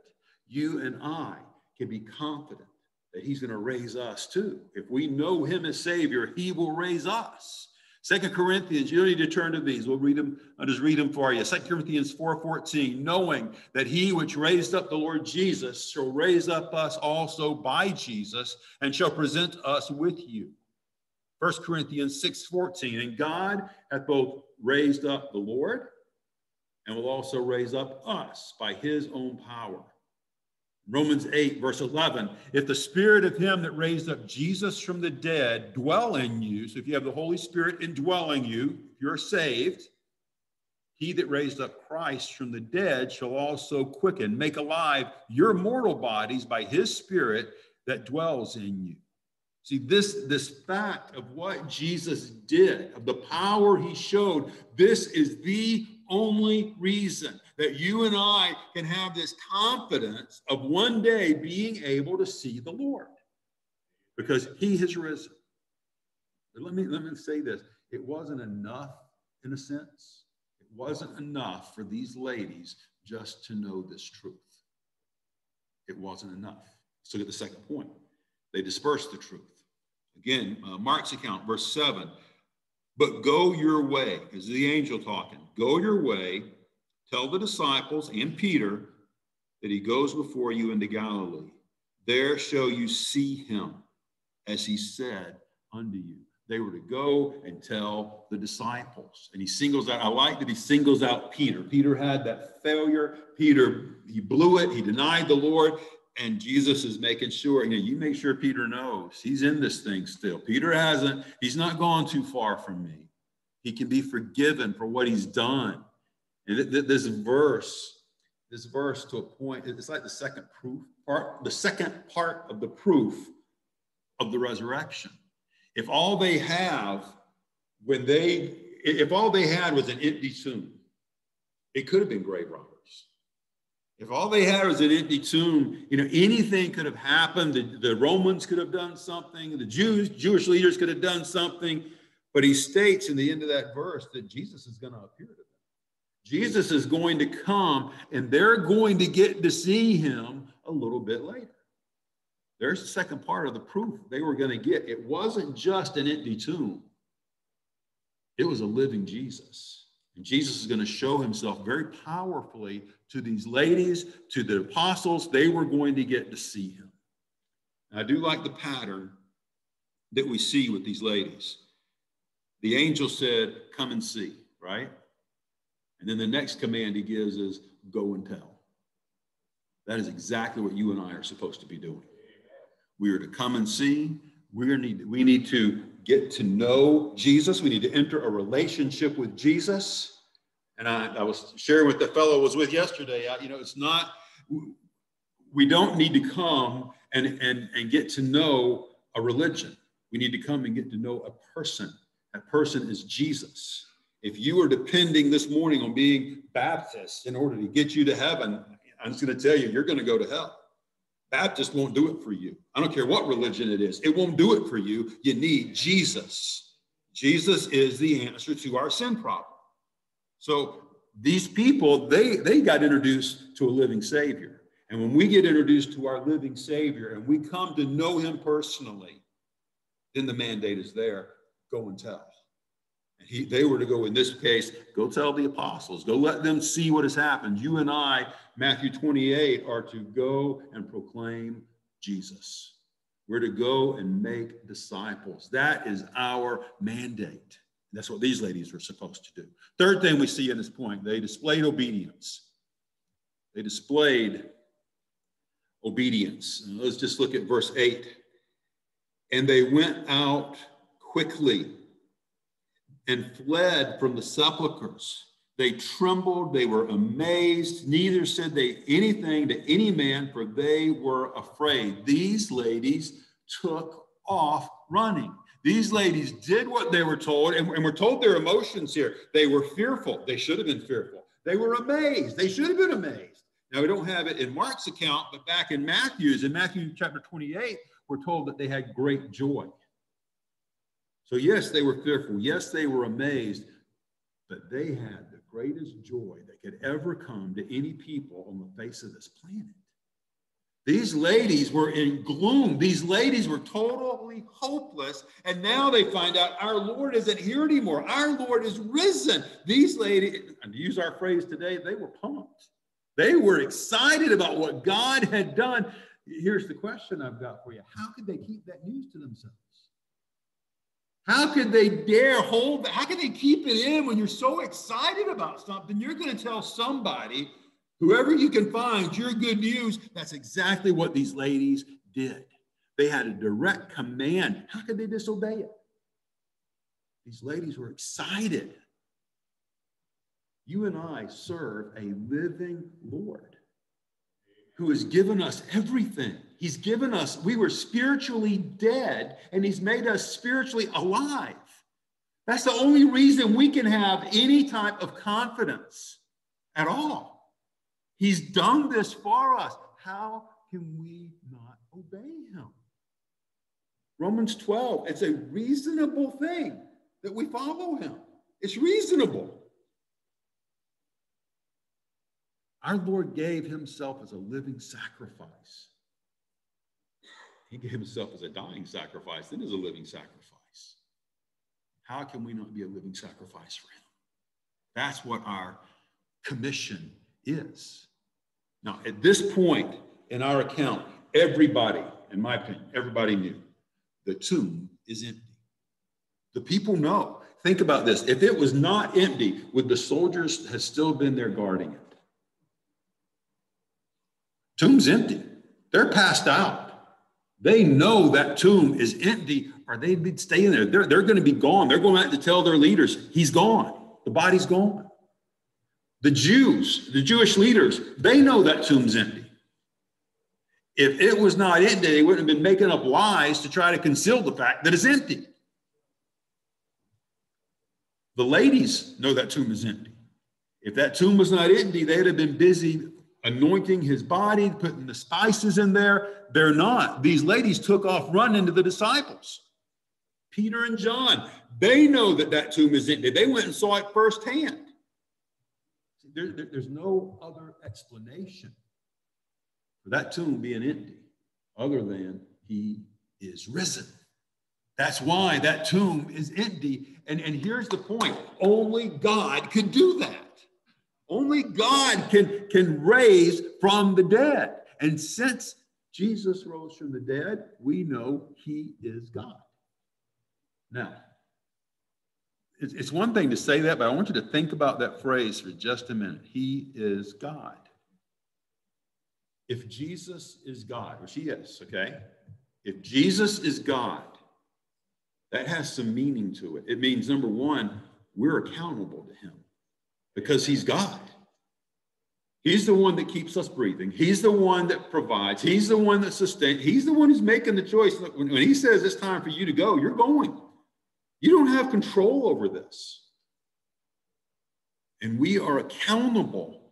D: you and I can be confident that he's going to raise us too. If we know him as Savior, he will raise us. Second Corinthians, you don't need to turn to these. We'll read them. I'll just read them for you. Second Corinthians 4:14, knowing that he which raised up the Lord Jesus shall raise up us also by Jesus and shall present us with you. First Corinthians 6:14, and God hath both raised up the Lord and will also raise up us by his own power. Romans 8, verse 11. If the spirit of him that raised up Jesus from the dead dwell in you, so if you have the Holy Spirit indwelling you, you're saved, he that raised up Christ from the dead shall also quicken, make alive your mortal bodies by his spirit that dwells in you. See, this, this fact of what Jesus did, of the power he showed, this is the only reason that you and I can have this confidence of one day being able to see the Lord because he has risen. But let me, let me say this it wasn't enough, in a sense, it wasn't enough for these ladies just to know this truth. It wasn't enough. Let's look at the second point. They dispersed the truth. Again, uh, Mark's account, verse 7 but go your way, is the angel talking. Go your way, tell the disciples and Peter that he goes before you into Galilee. There shall you see him, as he said unto you. They were to go and tell the disciples. And he singles out, I like that he singles out Peter. Peter had that failure. Peter, he blew it, he denied the Lord. And Jesus is making sure, you know, you make sure Peter knows he's in this thing still. Peter hasn't, he's not gone too far from me. He can be forgiven for what he's done. And th- th- this verse, this verse to a point, it's like the second proof part, the second part of the proof of the resurrection. If all they have when they, if all they had was an empty tomb, it could have been grave robbers. If all they had was an empty tomb, you know, anything could have happened. The, the Romans could have done something. The Jews, Jewish leaders could have done something. But he states in the end of that verse that Jesus is going to appear to them. Jesus is going to come and they're going to get to see him a little bit later. There's the second part of the proof they were going to get. It wasn't just an empty tomb, it was a living Jesus. And Jesus is going to show himself very powerfully to these ladies, to the apostles. They were going to get to see him. I do like the pattern that we see with these ladies. The angel said, Come and see, right? And then the next command he gives is, Go and tell. That is exactly what you and I are supposed to be doing. We are to come and see. We need, we need to get to know Jesus. We need to enter a relationship with Jesus. And I, I was sharing with the fellow I was with yesterday. I, you know, it's not, we don't need to come and, and, and get to know a religion. We need to come and get to know a person. That person is Jesus. If you are depending this morning on being Baptist in order to get you to heaven, I'm just going to tell you, you're going to go to hell. Baptist won't do it for you. I don't care what religion it is, it won't do it for you. You need Jesus. Jesus is the answer to our sin problem. So these people, they, they got introduced to a living Savior. And when we get introduced to our living Savior and we come to know him personally, then the mandate is there go and tell. He, they were to go, in this case, go tell the apostles, go let them see what has happened. You and I, Matthew 28, are to go and proclaim Jesus. We're to go and make disciples. That is our mandate. That's what these ladies were supposed to do. Third thing we see in this point, they displayed obedience. They displayed obedience. Let's just look at verse 8. And they went out quickly and fled from the sepulchres. They trembled, they were amazed, neither said they anything to any man, for they were afraid. These ladies took off running. These ladies did what they were told, and, and we're told their emotions here. They were fearful. They should have been fearful. They were amazed. They should have been amazed. Now, we don't have it in Mark's account, but back in Matthew's, in Matthew chapter 28, we're told that they had great joy. So, yes, they were fearful. Yes, they were amazed, but they had the greatest joy that could ever come to any people on the face of this planet. These ladies were in gloom. These ladies were totally hopeless. And now they find out our Lord isn't here anymore. Our Lord is risen. These ladies, and to use our phrase today, they were pumped. They were excited about what God had done. Here's the question I've got for you How could they keep that news to themselves? How could they dare hold? How can they keep it in when you're so excited about something? You're going to tell somebody, whoever you can find, your good news. That's exactly what these ladies did. They had a direct command. How could they disobey it? These ladies were excited. You and I serve a living Lord who has given us everything. He's given us, we were spiritually dead, and He's made us spiritually alive. That's the only reason we can have any type of confidence at all. He's done this for us. How can we not obey Him? Romans 12, it's a reasonable thing that we follow Him. It's reasonable. Our Lord gave himself as a living sacrifice. He gave himself as a dying sacrifice, then as a living sacrifice. How can we not be a living sacrifice for him? That's what our commission is. Now, at this point in our account, everybody, in my opinion, everybody knew the tomb is empty. The people know. Think about this. If it was not empty, would the soldiers have still been there guarding it? Tomb's empty. They're passed out. They know that tomb is empty or they'd be staying there. They're, they're going to be gone. They're going out to tell their leaders, he's gone. The body's gone. The Jews, the Jewish leaders, they know that tomb's empty. If it was not empty, they wouldn't have been making up lies to try to conceal the fact that it's empty. The ladies know that tomb is empty. If that tomb was not empty, they'd have been busy anointing his body, putting the spices in there. They're not. These ladies took off running to the disciples. Peter and John, They know that that tomb is empty. They went and saw it firsthand. There, there- there's no other explanation for that tomb being empty other than he is risen. That's why that tomb is empty. And, and here's the point only God could do that. Only God can, can raise from the dead. And since Jesus rose from the dead, we know he is God. Now, it's, one thing to say that, but I want you to think about that phrase for just a minute. He is God. If Jesus is God, which he is, okay? If Jesus is God, that has some meaning to it. It means, number one, we're accountable to him because he's God. He's the one that keeps us breathing. He's the one that provides. He's the one that sustains. He's the one who's making the choice. Look, when, when he says it's time for you to go, you're going. You don't have control over this. And we are accountable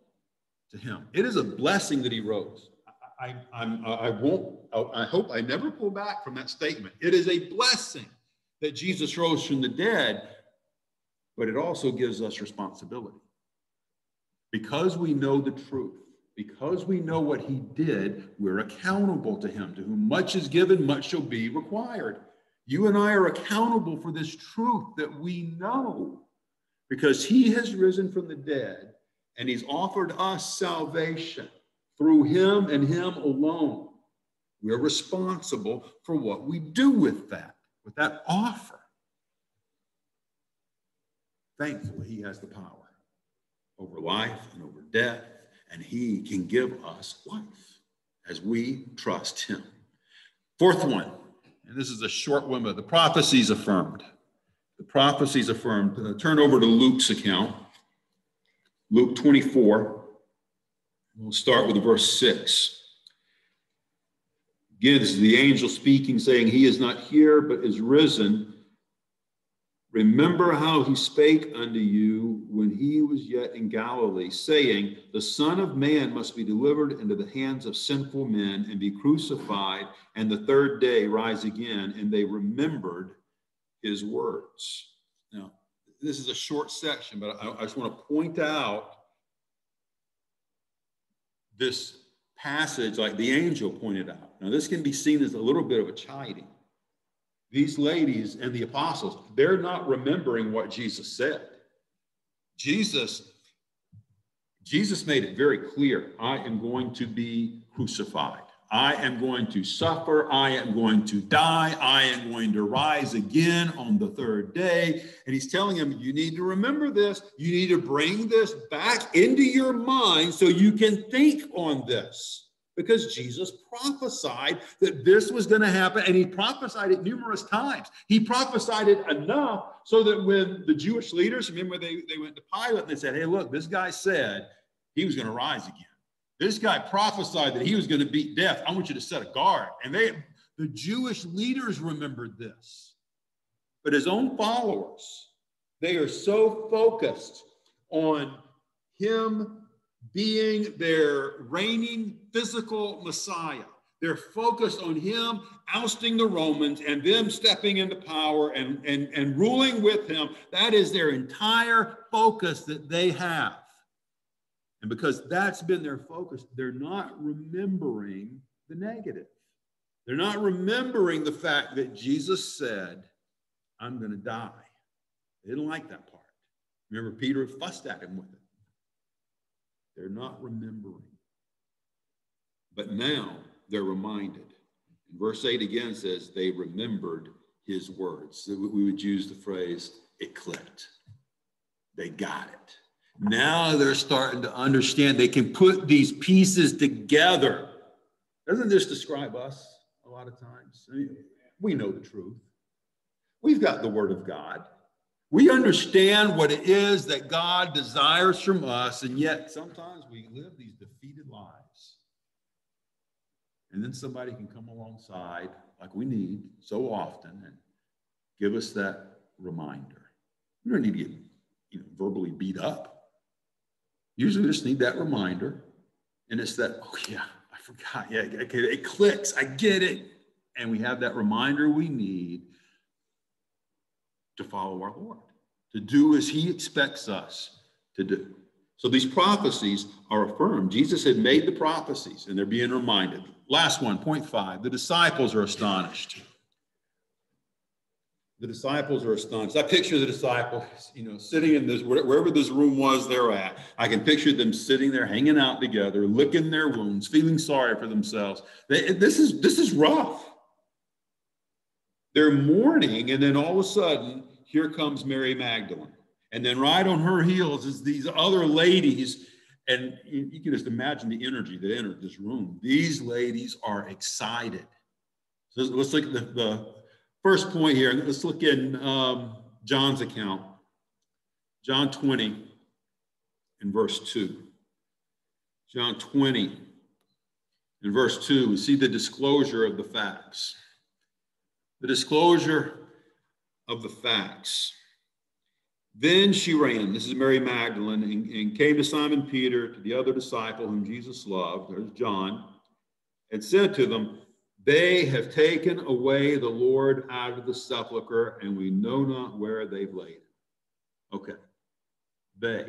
D: to him. It is a blessing that he rose. I, I, I won't, I hope I never pull back from that statement. It is a blessing that Jesus rose from the dead, but it also gives us responsibility. Because we know the truth, because we know what he did, we're accountable to him. To whom much is given, much shall be required. You and I are accountable for this truth that we know because he has risen from the dead and he's offered us salvation through him and him alone. We're responsible for what we do with that, with that offer. Thankfully, he has the power over life and over death, and he can give us life as we trust him. Fourth one, and this is a short one, but the prophecies affirmed. The prophecies affirmed. Uh, turn over to Luke's account, Luke 24. We'll start with verse 6. Again, this is the angel speaking, saying, He is not here, but is risen. Remember how he spake unto you when he was yet in Galilee, saying, The Son of Man must be delivered into the hands of sinful men and be crucified, and the third day rise again. And they remembered his words. Now, this is a short section, but I, I just want to point out this passage, like the angel pointed out. Now, this can be seen as a little bit of a chiding. These ladies and the apostles, they're not remembering what Jesus said. Jesus, Jesus made it very clear I am going to be crucified. I am going to suffer. I am going to die. I am going to rise again on the third day. And he's telling him, You need to remember this. You need to bring this back into your mind so you can think on this. Because Jesus prophesied that this was going to happen, and he prophesied it numerous times. He prophesied it enough so that when the Jewish leaders, remember, they, they went to Pilate and they said, Hey, look, this guy said he was going to rise again. This guy prophesied that he was going to beat death. I want you to set a guard. And they, the Jewish leaders remembered this. But his own followers, they are so focused on him being their reigning physical Messiah. They're focused on him ousting the Romans and them stepping into power and, and, and ruling with him. That is their entire focus that they have. And because that's been their focus, they're not remembering the negative. They're not remembering the fact that Jesus said, I'm going to die. They didn't like that part. Remember, Peter fussed at him with it. They're not remembering. But now they're reminded. And verse 8 again says, they remembered his words. We would use the phrase, it clicked. They got it. Now they're starting to understand they can put these pieces together. Doesn't this describe us a lot of times? I mean, we know the truth. We've got the word of God. We understand what it is that God desires from us, and yet sometimes we live these defeated lives. And then somebody can come alongside, like we need so often, and give us that reminder. We don't need to get you know, verbally beat up. Usually we just need that reminder. And it's that, oh, yeah, I forgot. Yeah, okay, it clicks. I get it. And we have that reminder we need to follow our Lord, to do as he expects us to do. So these prophecies are affirmed. Jesus had made the prophecies and they're being reminded. Last one, point five. The disciples are astonished. The disciples are astonished. I picture the disciples, you know, sitting in this, wherever this room was they're at. I can picture them sitting there, hanging out together, licking their wounds, feeling sorry for themselves. They, this is this is rough. They're mourning, and then all of a sudden, here comes Mary Magdalene. And then right on her heels is these other ladies. And you, can just imagine the energy that entered this room. These ladies are excited. So let's look at the, the first point here. Let's look in um, John's account, John 20 and verse 2. John 20 and verse 2, we see the disclosure of the facts. The disclosure of the facts. Then she ran, this is Mary Magdalene, and, and, came to Simon Peter, to the other disciple whom Jesus loved, there's John, and said to them, They have taken away the Lord out of the sepulchre, and we know not where they've laid him. Okay. They.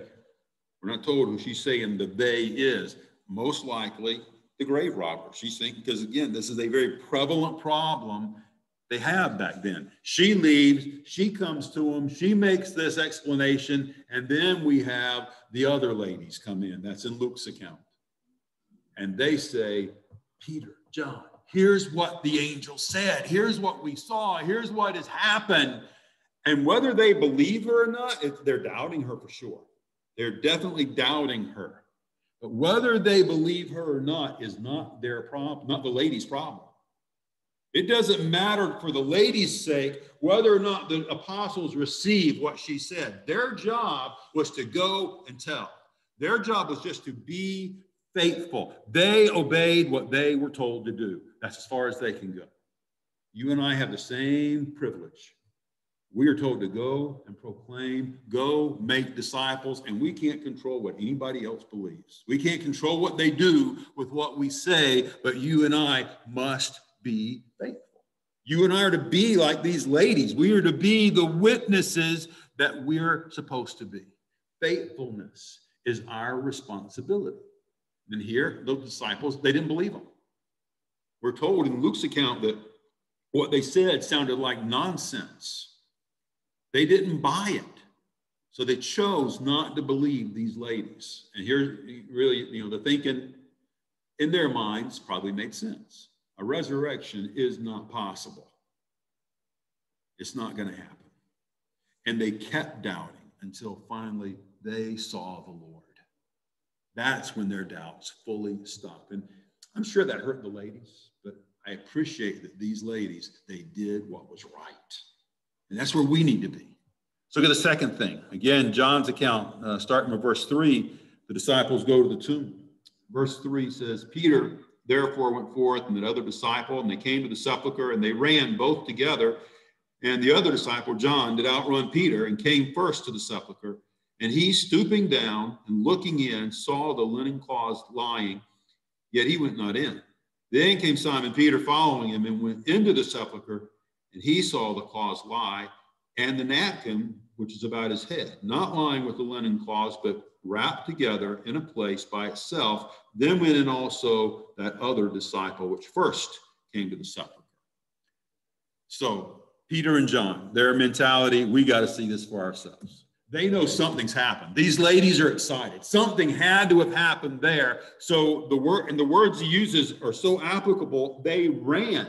D: We're not told who she's saying the they is. Most likely the grave robber. She's thinking, because again, this is a very prevalent problem they have back then. She leaves, she comes to him, she makes this explanation, and then we have the other ladies come in. That's in Luke's account. And they say, Peter, John, here's what the angel said. Here's what we saw. Here's what has happened. And whether they believe her or not, they're doubting her for sure. They're definitely doubting her. But whether they believe her or not is not their problem, not the lady's problem. It doesn't matter for the lady's sake whether or not the apostles receive what she said. Their job was to go and tell. Their job was just to be faithful. They obeyed what they were told to do. That's as far as they can go. You and I have the same privilege. We are told to go and proclaim, go make disciples, and we can't control what anybody else believes. We can't control what they do with what we say, but you and I must be faithful. You and I are to be like these ladies. We are to be the witnesses that we're supposed to be. Faithfulness is our responsibility. And here, those disciples, they didn't believe them. We're told in Luke's account that what they said sounded like nonsense. They didn't buy it. So they chose not to believe these ladies. And here, really, you know, the thinking in their minds probably made sense a resurrection is not possible. It's not going to happen. And they kept doubting until finally they saw the Lord. That's when their doubts fully stopped. And I'm sure that hurt the ladies, but I appreciate that these ladies, they did what was right. And that's where we need to be. So look at the second thing. Again, John's account, uh, starting with verse 3, the disciples go to the tomb. Verse 3 says, Peter therefore went forth and the other disciple, and they came to the sepulchre, and they ran both together. And the other disciple, John, did outrun Peter and came first to the sepulchre. And he, stooping down and looking in, saw the linen cloths lying, yet he went not in. Then came Simon Peter following him and went into the sepulchre, and he saw the cloths lie, and the napkin which is about his head, not lying with the linen cloths, but wrapped together in a place by itself. Then went in also that other disciple which first came to the sepulchre. So, Peter and John, their mentality, we got to see this for ourselves. They know something's happened. These ladies are excited. Something had to have happened there. So the word and the words he uses are so applicable, they ran.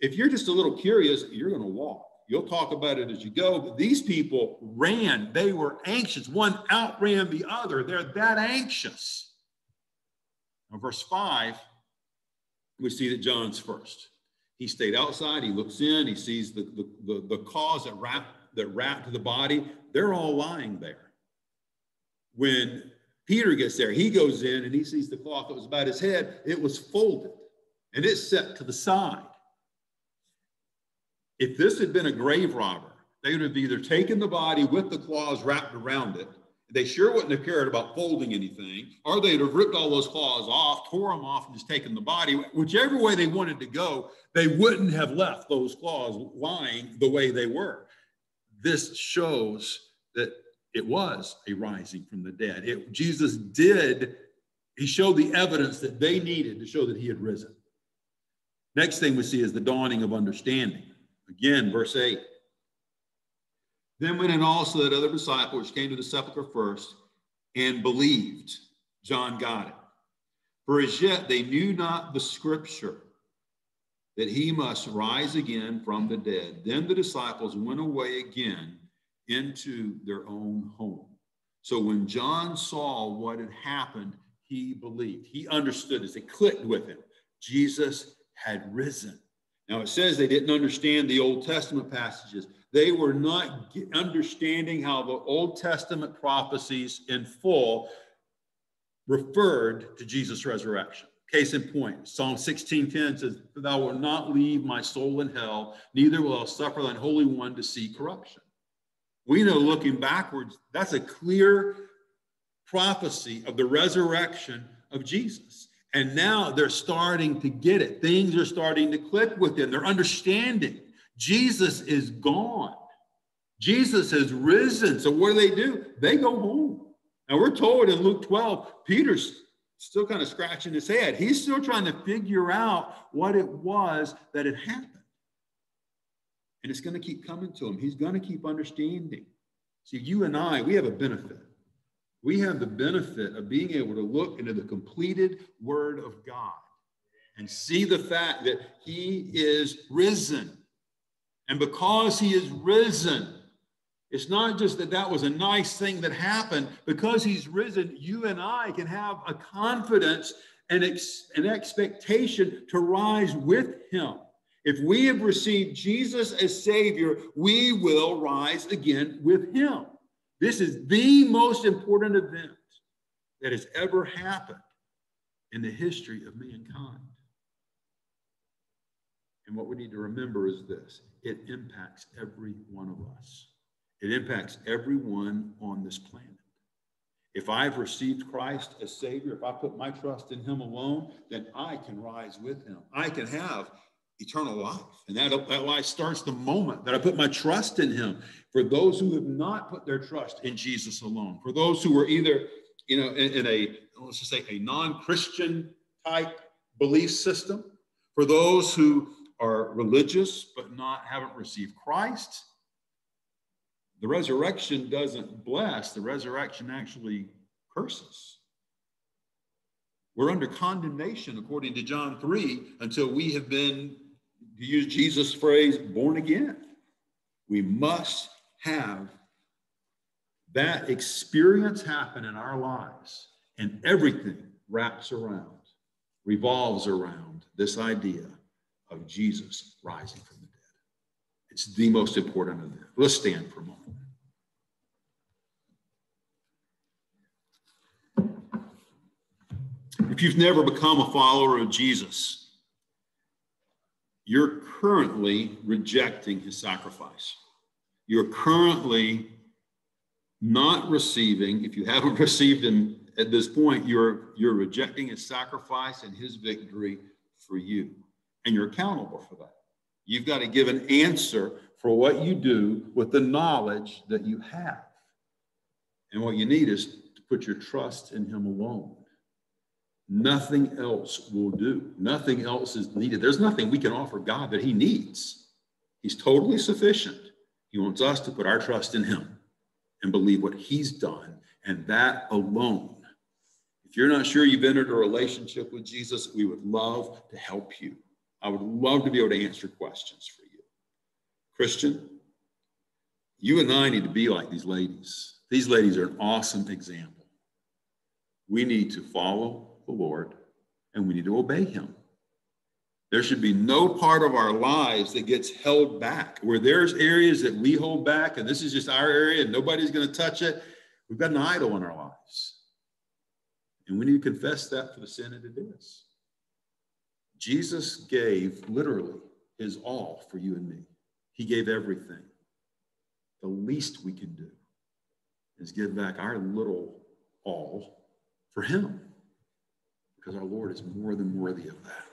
D: If you're just a little curious, you're going to walk. You'll talk about it as you go. But these people ran. They were anxious. One outran the other. They're that anxious. Now, verse 5, we see that John's first. He stayed outside. He looks in. He sees the, the, the, the cause that wrap that wrapped to the body. They're all lying there. When Peter gets there, he goes in and he sees the cloth that was about his head. It was folded and it's set to the side. If this had been a grave robber, they would have either taken the body with the claws wrapped around it. They sure wouldn't have cared about folding anything, or they'd have ripped all those claws off, tore them off, and just taken the body. Whichever way they wanted to go, they wouldn't have left those claws lying the way they were. this shows that it was a rising from the dead. It, Jesus did, he showed the evidence that they needed to show that he had risen. Next thing we see is the dawning of understanding. Again, verse 8. Then went in also that other disciple which came to the sepulchre first and believed. John got it. For as yet they knew not the scripture that he must rise again from the dead. Then the disciples went away again into their own home. So when John saw what had happened, he believed. He understood this. It clicked with him. Jesus had risen. Now it says they didn't understand the Old Testament passages. They were not understanding how the Old Testament prophecies in full referred to Jesus' resurrection. Case in point, Psalm 16:10 says, Thou wilt not leave my soul in hell, neither will I suffer thine holy one to see corruption. We know looking backwards, that's a clear prophecy of the resurrection of Jesus. And now they're starting to get it. Things are starting to click with them. They're understanding Jesus is gone. Jesus has risen. So what do they do? They go home. Now we're told in Luke 12, Peter's still kind of scratching his head. He's still trying to figure out what it was that had happened. And it's going to keep coming to him. He's going to keep understanding. See, you and I, we have a benefit. We have the benefit of being able to look into the completed Word of God and see the fact that He is risen. And because He is risen, it's not just that that was a nice thing that happened. Because He's risen, you and I can have a confidence and ex- an expectation to rise with Him. If we have received Jesus as Savior, we will rise again with Him. This is the most important event that has ever happened in the history of mankind. And what we need to remember is this it impacts every one of us, it impacts everyone on this planet. If I've received Christ as Savior, if I put my trust in Him alone, then I can rise with Him. I can have eternal life. And that, that life starts the moment that I put my trust in him. For those who have not put their trust in Jesus alone, for those who are either, you know, in, in a, let's just say, a non-Christian type belief system, for those who are religious but not haven't received Christ, the resurrection doesn't bless, the resurrection actually curses. We're under condemnation, according to John 3, until we have been to use Jesus' phrase, born again. We must have that experience happen in our lives, and everything wraps around, revolves around this idea of Jesus rising from the dead. It's the most important of them. Let's stand for a moment. If you've never become a follower of Jesus, you're currently rejecting his sacrifice. You're currently not receiving, if you haven't received him at this point, you're, you're rejecting his sacrifice and his victory for you. And you're accountable for that. You've got to give an answer for what you do with the knowledge that you have. And what you need is to put your trust in him alone. Nothing else will do. Nothing else is needed. There's nothing we can offer God that He needs. He's totally sufficient. He wants us to put our trust in Him and believe what He's done, and that alone. If you're not sure you've entered a relationship with Jesus, we would love to help you. I would love to be able to answer questions for you. Christian, you and I need to be like these ladies. These ladies are an awesome example. We need to follow the Lord and we need to obey him. There should be no part of our lives that gets held back. Where there's areas that we hold back, and this is just our area and nobody's going to touch it, we've got an idol in our lives. And we need to confess that for the sin that it is. Jesus gave literally his all for you and me. He gave everything. The least we can do is give back our little all for him because our Lord is more than worthy of that.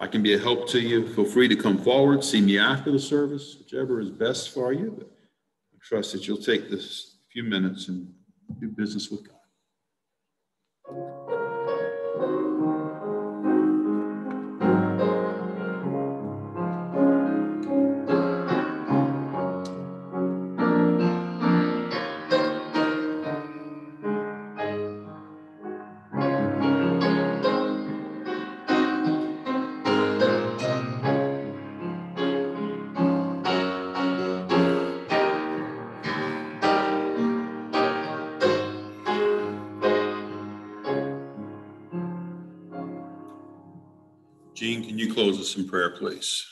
D: I can be a help to you, feel free to come forward, see me after the service, whichever is best for you. But trust that you'll take this few minutes and do business with God. Gene, can you close us in prayer, please?